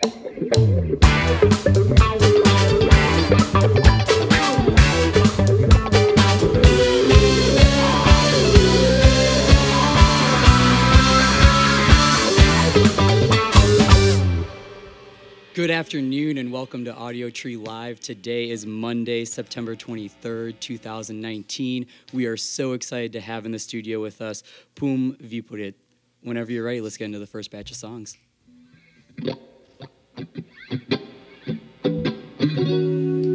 Good afternoon and welcome to Audiotree Live. Today is Monday, September 23rd, 2019. We are so excited to have in the studio with us Phum Viphurit. Whenever you're ready, let's get into the first batch of songs. Away, sunray.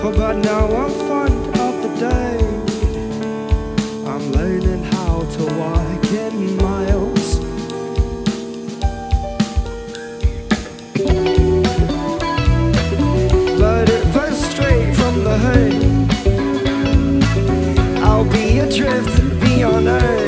Oh, but now I'm fond of the day. I'm learning how to walk in miles. But if I stray from the herd, I'll be adrift beyond earth.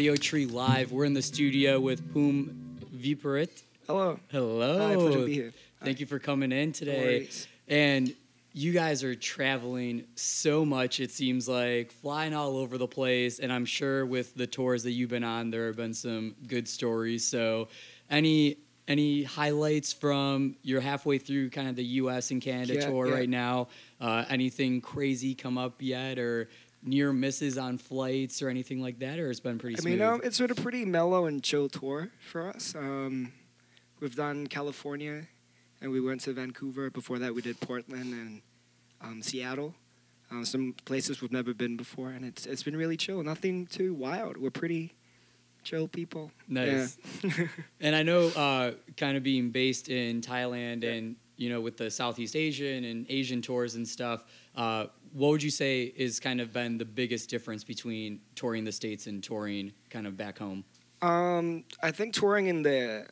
Audiotree Live. We're in the studio with Phum Viphurit. Hello. Hello. Hi, pleasure to be here. Thank you for coming in today. worries. and you guys are traveling so much, it seems like, flying all over the place. And I'm sure with the tours that you've been on, there have been some good stories. So, any any highlights from you're halfway through kind of the U.S. and Canada Yeah, tour yeah. right now? Uh, anything crazy come up yet, or near misses on flights or anything like that, or it's been pretty I smooth? mean, um, it's sort of pretty mellow and chill tour for us. Um, we've done California, and we went to Vancouver. Before that, we did Portland and um, Seattle. Um, some places we've never been before, and it's it's been really chill. Nothing too wild. We're pretty chill people. Nice. Yeah. And I know, uh, kind of being based in Thailand and you know with the Southeast Asian and Asian tours and stuff, uh, what would you say is kind of been the biggest difference between touring the states and touring kind of back home? Um, I think touring in the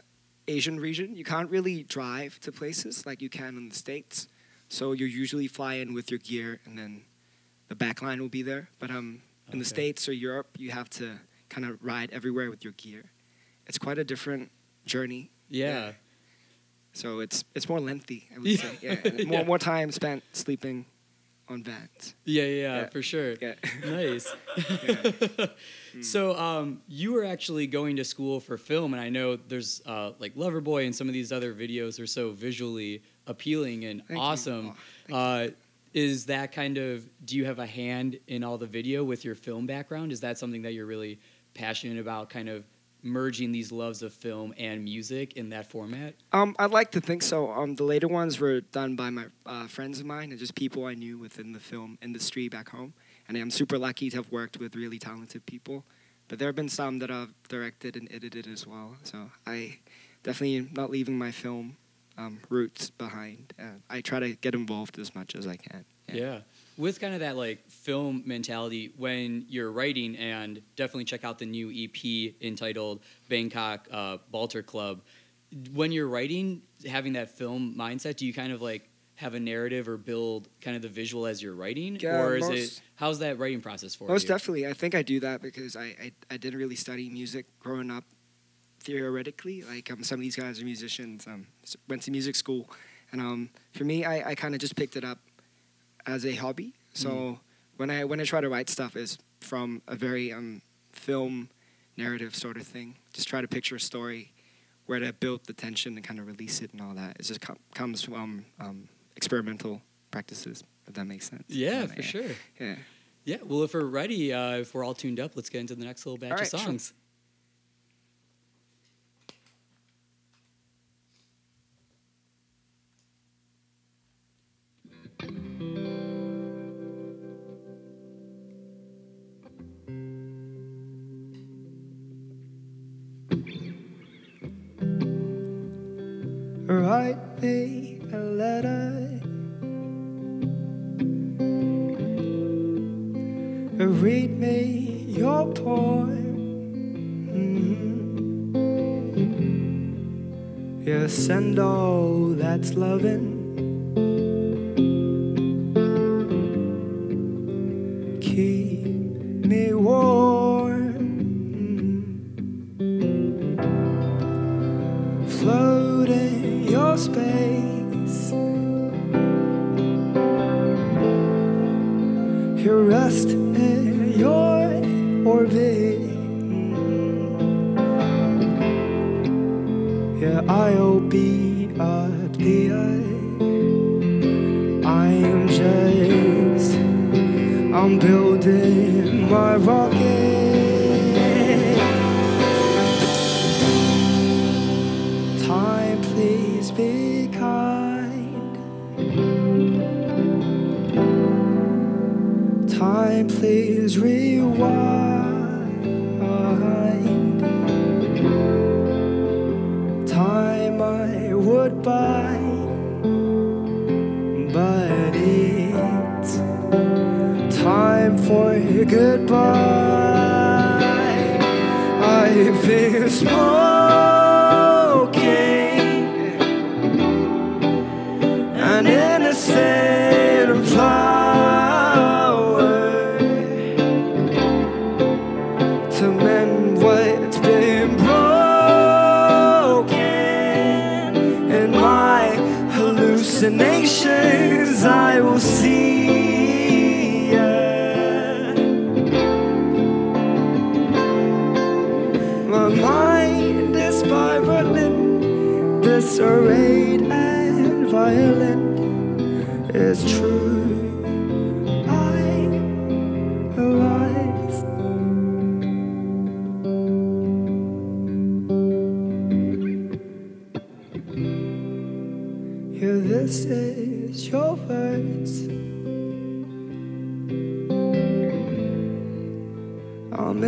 Asian region, you can't really drive to places like you can in the States. So you usually fly in with your gear and then the back line will be there. But um, in the States or Europe, you have to kind of ride everywhere with your gear. It's quite a different journey. Yeah. so it's it's more lengthy. I would Yeah. say, yeah, more Yeah. more time spent sleeping on vans. Yeah, yeah, yeah, Yeah. for sure. Yeah. Nice. Hmm. so, um, you were actually going to school for film, and I know there's uh, like Loverboy and some of these other videos are so visually appealing and Thank awesome. Oh, uh, is that kind of? Do you have a hand in all the video with your film background? Is that something that you're really passionate about? Kind of merging these loves of film and music in that format. Um, I'd like to think so. Um, the later ones were done by my uh, friends of mine and just people I knew within the film industry back home. And I'm super lucky to have worked with really talented people. But there have been some that I've directed and edited as well. So I definitely am not leaving my film um, roots behind. Uh, I try to get involved as much as I can. Yeah. With kind of that like film mentality when you're writing, and definitely check out the new EP entitled Bangkok uh, Balter Club. When you're writing, having that film mindset, do you kind of like have a narrative or build kind of the visual as you're writing, Yeah, or is it how's that writing process for you? Most you? definitely. I think I do that because I, I, I didn't really study music growing up theoretically. Like um, some of these guys are musicians, um, went to music school. And um, for me, I, I kind of just picked it up as a hobby. So Mm. when I when I try to write stuff is from a very um, film narrative sort of thing. Just try to picture a story where to build the tension and kind of release it and all that. It just com- comes from um, experimental practices, if that makes sense. yeah, for sure. Yeah. Yeah. Well, if we're ready, uh, if we're all tuned up, let's get into the next little batch All of songs. sure. Write me a letter. Read me your poem. Mhm. Yeah, send all that's loving.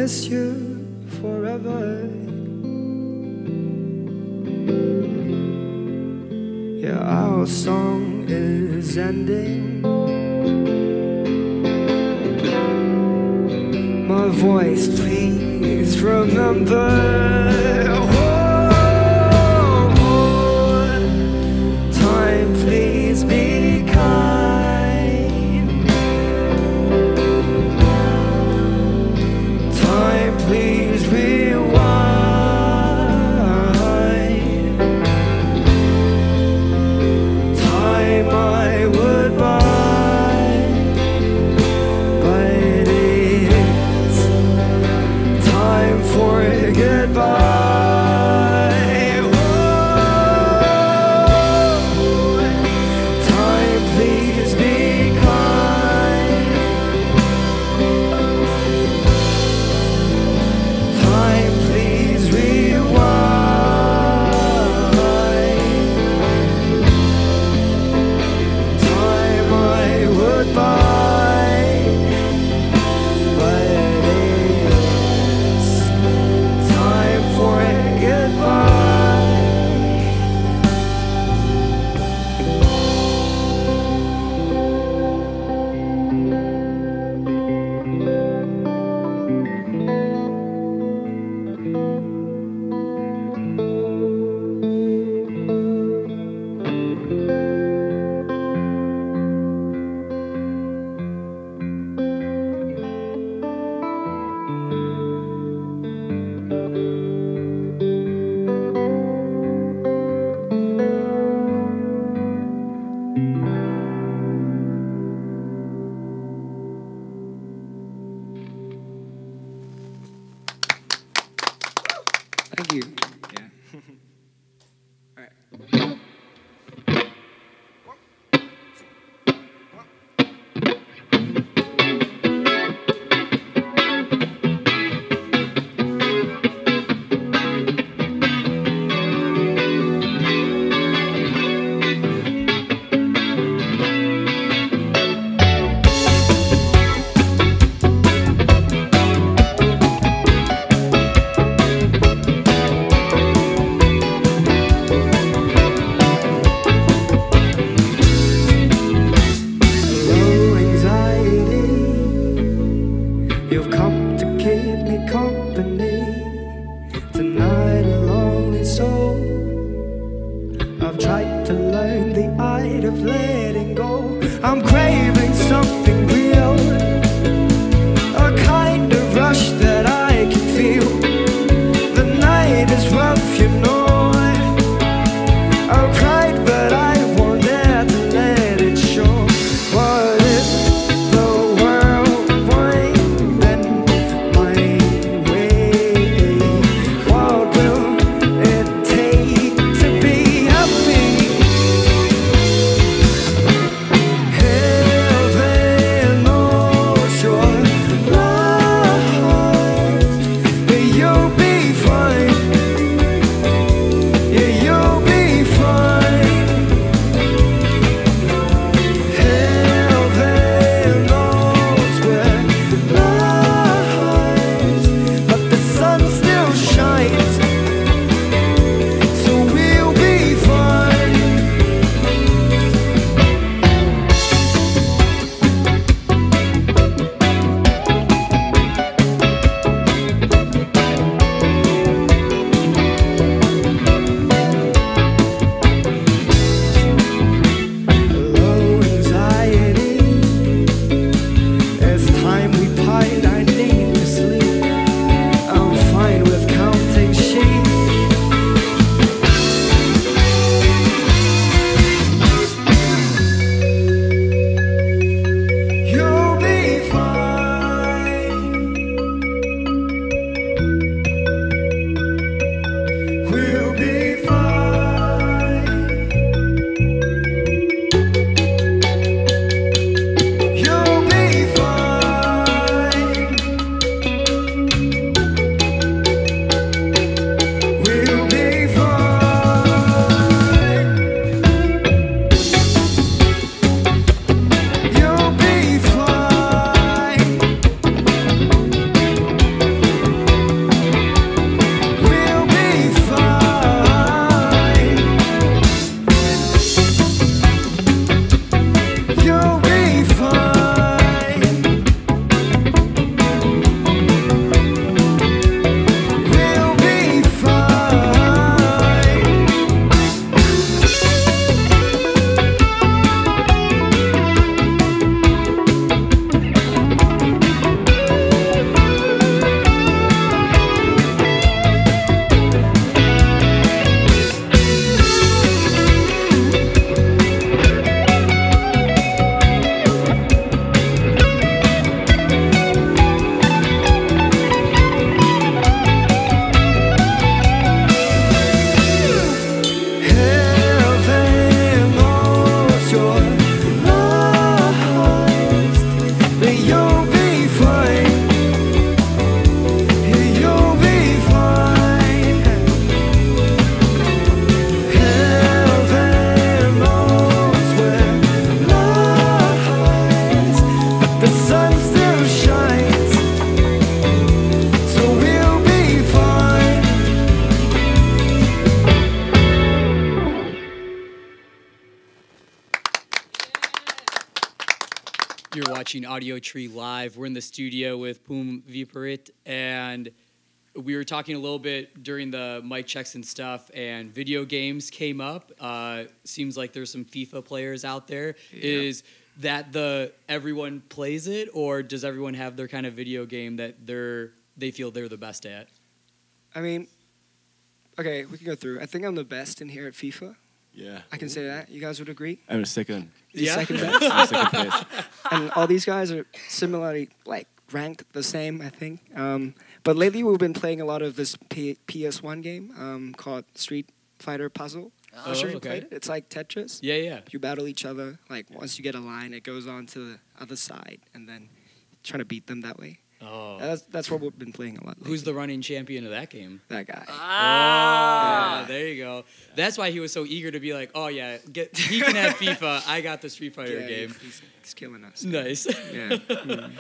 Miss you forever. Yeah, our song is ending. My voice, please remember. Live. We're in the studio with Phum Viphurit, and we were talking a little bit during the mic checks and stuff, and video games came up. Uh, seems like there's some FIFA players out there. Yeah. Is that the everyone plays it, or does everyone have their kind of video game that they're they feel they're the best at? I mean, okay, we can go through. I think I'm the best in here at FIFA. Yeah. I can say that. You guys would agree? I'm second. The Yeah. second best. I'm second place. and all these guys are similarly like ranked the same, I think. Um, but lately we've been playing a lot of this P- PS1 game um, called Street Fighter Puzzle. I'm Oh, sure you okay. played it. It's like Tetris. Yeah, yeah. You battle each other. Like once you get a line, it goes on to the other side, and then trying to beat them that way. Oh, That's that's what we've been playing a lot. Lately. who's the running champion of that game? that guy? Ah, Yeah. there you go. That's why he was so eager to be like, oh yeah, get he can have FIFA. I got the Street Fighter Yeah, game. He's, he's killing us. Nice. Yeah. Mm.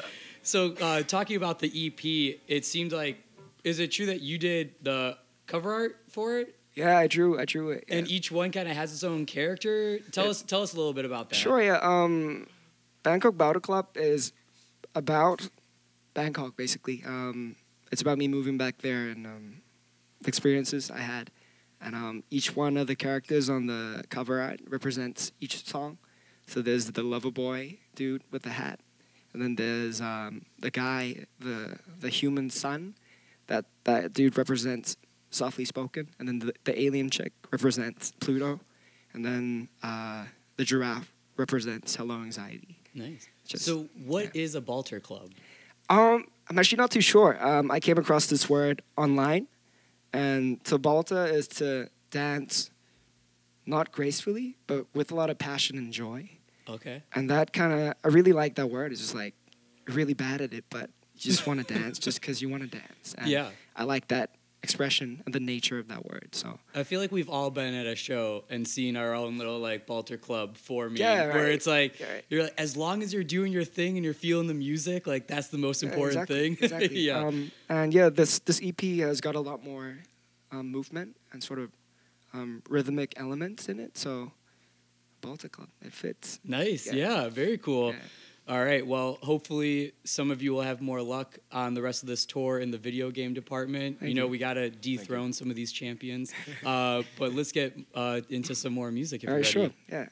So uh, talking about the EP, it seemed like, is it true that you did the cover art for it, Yeah, I drew. I drew it. and each one kind of has its own character? Tell Yeah. us, tell us a little bit about that. Sure, yeah. Um, Bangkok Balter Club is about Bangkok, basically. Um, it's about me moving back there and um, the experiences I had. And um, each one of the characters on the cover art represents each song. So there's the lover boy dude with the hat. And then there's um, the guy, the the human son. That, that dude represents softly spoken. And then the, the alien chick represents Pluto. And then uh, the giraffe represents hello anxiety. Nice. Just- so what is a Balter Club? Um, I'm actually not too sure. Um, I came across this word online, and to balter is to dance, not gracefully, but with a lot of passion and joy. Okay. And that kind of, I really like that word. It's just like, really bad at it, but you just want to dance just because you want to dance. And Yeah. I like that expression and the nature of that word. So I feel like we've all been at a show and seen our own little like Balter Club for me, Yeah, where it's like Yeah, right. you're like, as long as you're doing your thing and you're feeling the music, like that's the most Yeah, important exactly, thing. Exactly. yeah. Um, and yeah, this this EP has got a lot more um, movement and sort of um, rhythmic elements in it. So Balter Club, it fits. Nice. Yeah. Yeah. Very cool. Yeah. All right. Well, hopefully some of you will have more luck on the rest of this tour in the video game department. Thank you know, you. we got to dethrone some of these champions. uh, but let's get uh, into some more music if All you're right, ready. sure. Yeah.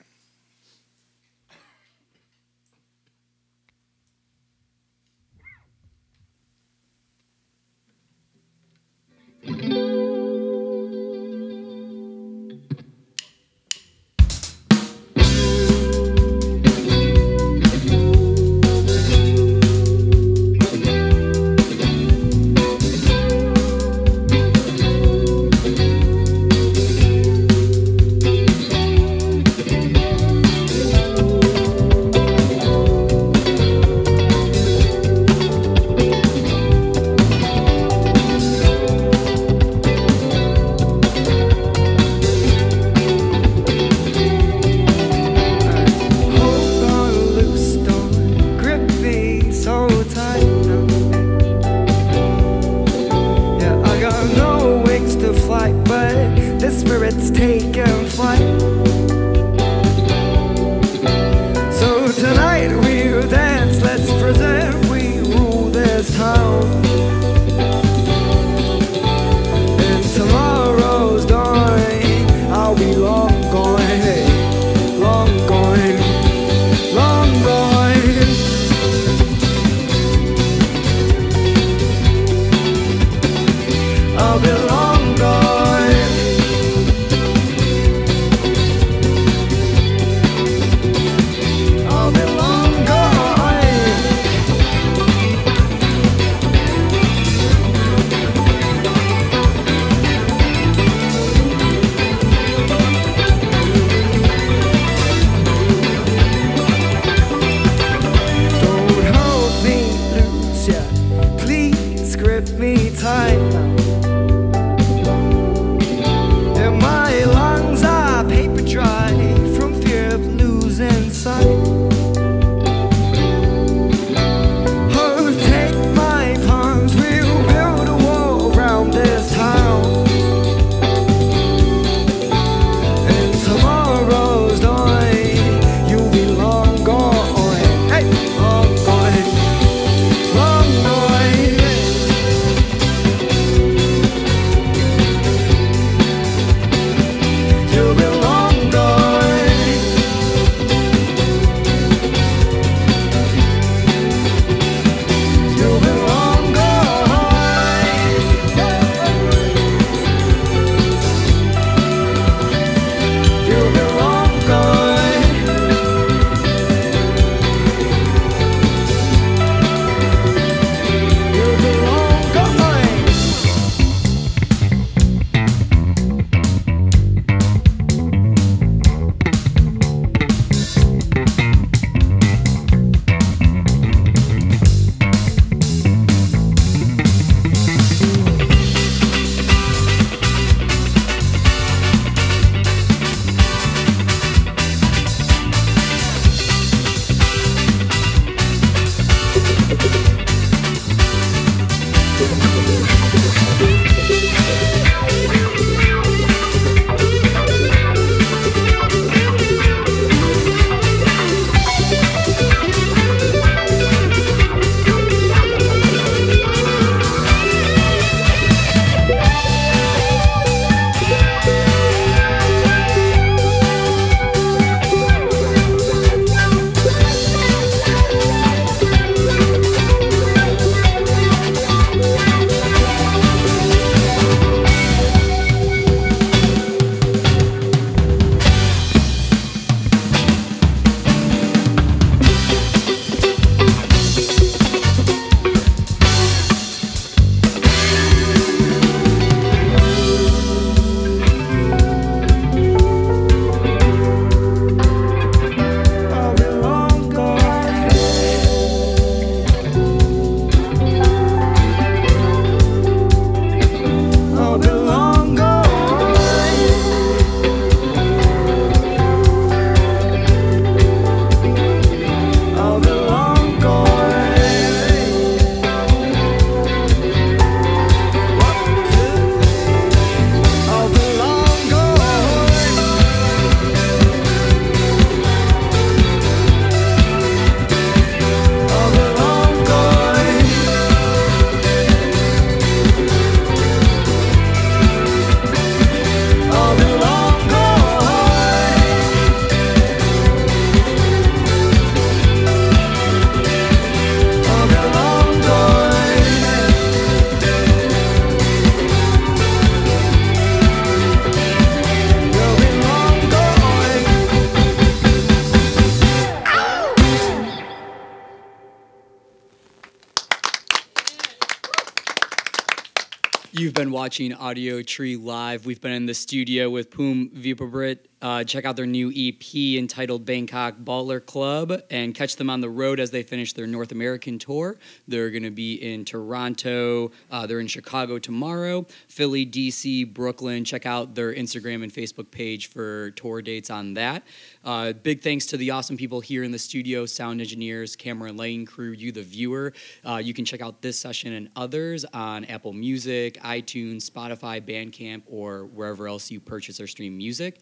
You've been watching Audiotree Live. We've been in the studio with Phum Viphurit. Uh, check out their new EP entitled Bangkok Balter Club and catch them on the road as they finish their North American tour. They're going to be in Toronto, uh, they're in Chicago tomorrow, Philly, DC, Brooklyn. Check out their Instagram and Facebook page for tour dates on that. Uh, big thanks to the awesome people here in the studio sound engineers, camera and lighting crew, you, the viewer. Uh, you can check out this session and others on Apple Music, iTunes, Spotify, Bandcamp, or wherever else you purchase or stream music.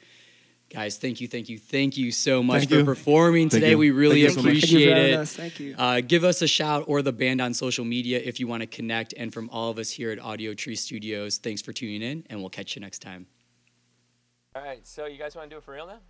Guys, thank you, thank you, thank you so much Thank for you. performing Thank today. you. We really Thank you so much. Thank you appreciate it. us. Thank you. Uh, give us a shout or the band on social media if you want to connect. And from all of us here at Audiotree Studios, thanks for tuning in, and we'll catch you next time. All right, so you guys want to do it for real now?